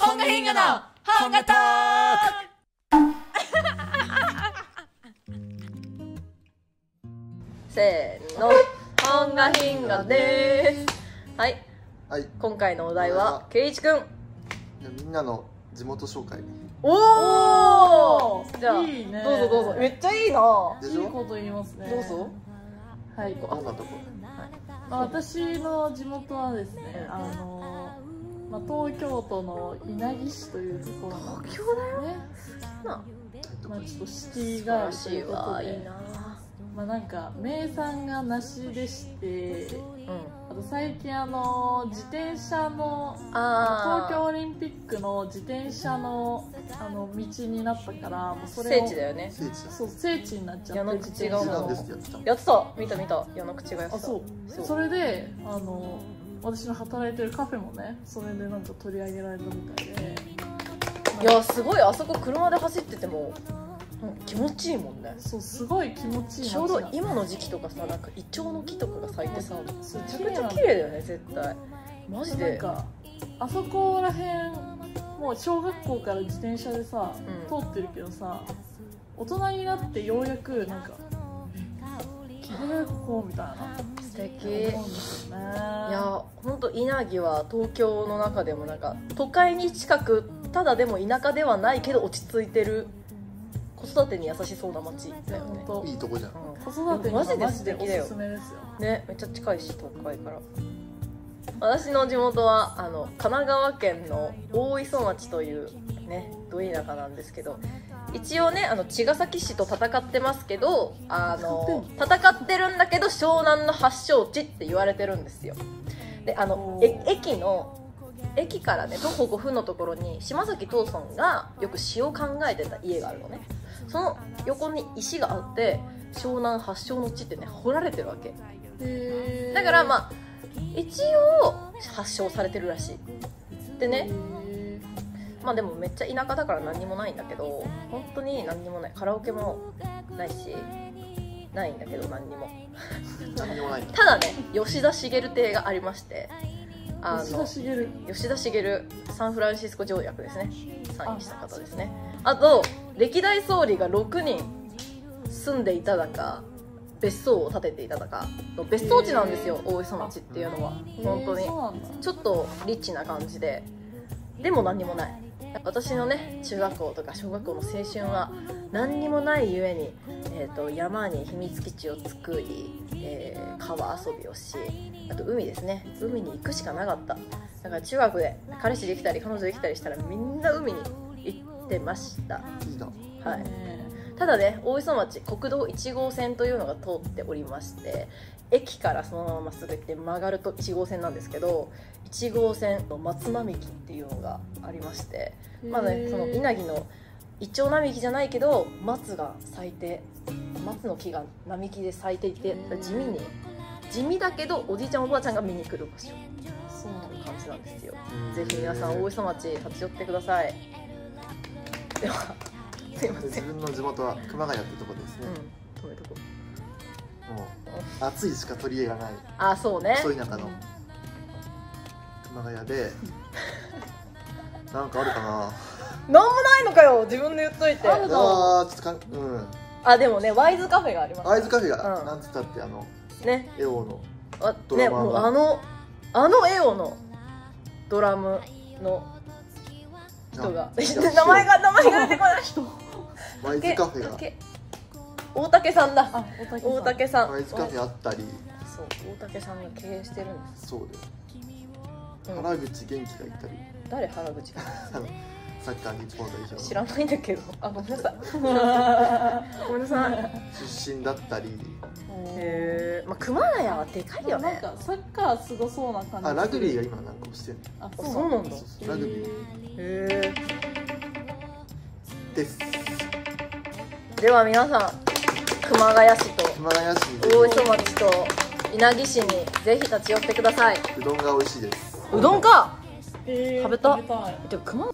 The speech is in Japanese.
本がヒンガの本がトーせーの。本がヒンガです。はい。はい。今回のお題ははけいちくん。じゃあみんなの地元紹介。おおじゃあいいね。どうぞどうぞ。めっちゃいいな。でしょ？いいこと言いますね。どうぞ。はい、どんなとこ？まあ、私の地元はですねあの、まあ、東京都の稲城市というところなんです東京だよ。ねなまあちょっとシティガールといいうことで。わいいなまあなんか名産が梨でしてうん。あと最近あの自転車のあ東京オリンピックの自転車のあの道になったからもうそれを聖地だよね。聖地だそう聖地になっちゃって矢野口がやってた。やってた。見た見た。世の口がやってた。あそう。そう。それであの私の働いてるカフェもねそれでなんか取り上げられたみたいで。いやすごいあそこ車で走っててもうん気持ちいいもんね。そうすごい気持ちいいちょうど今の時期とかさなんかイチョウの木とかが咲いてさめちゃくちゃ綺麗だよね絶対。マジで。なんかあそこら辺もう小学校から自転車でさ、うん。通ってるけどさ大人になってようやくなんか「綺麗ここ」みたいな。素敵。いや本当稲城は東京の中でもなんか都会に近くただでも田舎ではないけど落ち着いてる。子育てに優しそうな街だよね、本当いいとこじゃん。子育てにはマジで素敵だよすすめですよねめっちゃ近いし東海から。私の地元はあの神奈川県の大磯町というねど田舎なんですけど一応ねあの茅ヶ崎市と戦ってますけどあの戦ってるんだけど湘南の発祥地って言われてるんですよ。であの駅の駅からね徒歩5分のところに島崎藤村がよく詩を考えてた家があるのね。その横に石があって湘南発祥の地ってね掘られてるわけ。だからまあ一応発症されてるらしい。でねへまあでもめっちゃ田舎だから何にもないんだけど本当に何にもない。カラオケもないしないんだけど何にも。何にもないんだ。ただね吉田茂邸がありましてあー吉田の茂。吉田茂サンフランシスコ条約ですね。サインした方ですね。あ。と歴代総理が6人住んでいただか別荘を建てていただかの別荘地なんですよ大磯町っていうのは。本当に。ちょっとリッチな感じで。でも何にもない私のね中学校とか小学校の青春は何にもないゆえに、えー、と山に秘密基地を作り、えー川遊びをしあと海ですね。海に行くしかなかった。だから中学で彼氏できたり彼女できたりしたらみんな海に行ってました。いいな。はい。ねただね大磯町国道1号線というのが通っておりまして駅からそのまままっすぐ行って曲がると1号線なんですけど1号線の松並木っていうのがありましてまあねその稲城のイチョウ並木じゃないけど松が咲いて松の木が並木で咲いていて地味に地味だけどおじいちゃんおばあちゃんが見に来る場所。そういう感じなんですよ。ぜひ皆さん大磯町立ち寄ってください。ではすいません。で自分の地元は熊谷ってとこですね、うん止めとこう。もう暑いしか取り柄がない。あそうね。クソ田舎の熊谷でなんかあるかな。なんもないのかよ自分で言っといて。あるあーちょっとかんうん。あでもねワイズカフェがあります。会津カフェが、うん。なんつったってあのね。エオのあねドラマーがもうあのあのエオのドラムの人が。名前が名前が出てこない。会津カフェが。竹大竹さんだ。あ大竹さん。大竹さん。会津カフェあったり。そう大竹さんが経営してるんです、そうでうん。原口元気がいたり。誰原口 サッカー日本代表。知らないんだけど。あごめんなさい。ごめんなさい。へ出身だったり。えまあ熊谷はでかいよなんねかサッカーすごそうな感じあラグビーがが今なんかしてるああそう。なんだ。ラグビー。へえです。では皆さん熊谷市と熊谷市。に大磯町と稲城市にぜひ立ち寄ってください。うどんが美味しいです。うどんか。へー食べた食べたい。でも熊